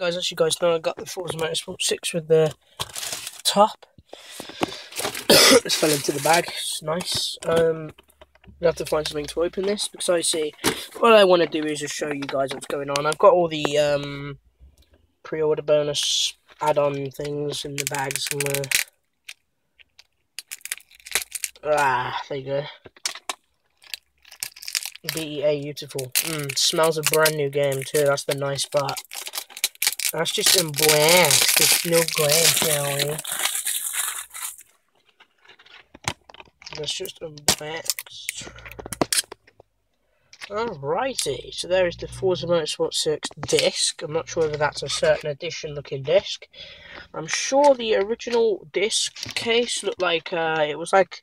guys, as you guys know, I got the Forza Motorsport 6 with the top. It's fell into the bag. It's nice. Um, we have to find something to open this because I see what I want to do is just show you guys what's going on. I've got all the um, pre-order bonus add-on things in the bag somewhere. Ah, there you go. BEA beautiful. Mm, smells a brand new game too. That's the nice part. That's just in black. There's no gray, shall we? That's just in black. Alrighty, so there is the Forza Motorsport 6 disc. I'm not sure whether that's a certain edition looking disc. I'm sure the original disc case looked like, uh, it was like,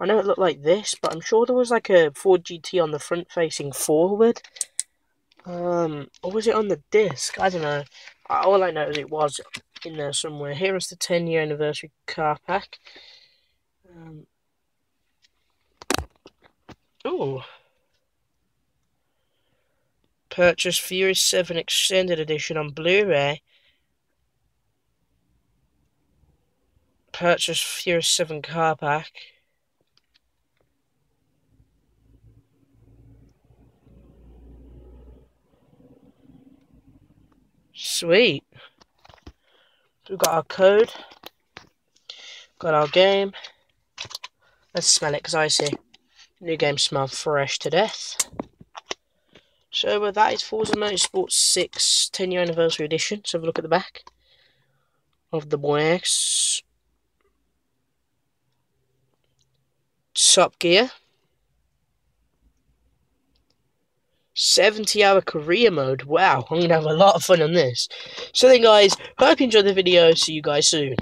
I know it looked like this, but I'm sure there was like a Ford GT on the front facing forward. Um, or was it on the disc? I don't know. All I know is it was in there somewhere. Here is the 10 year anniversary car pack. Um, ooh. Purchase Furious 7 Extended Edition on Blu ray. Purchase Furious 7 car pack. Sweet. We've got our code. Got our game. Let's smell it because I see. New game smell fresh to death. So uh, that is Forza Motorsport 6 10 year anniversary edition. So have a look at the back of the box. Top gear. 70 hour career mode. Wow, I'm going to have a lot of fun on this. So then guys, hope you enjoyed the video. See you guys soon.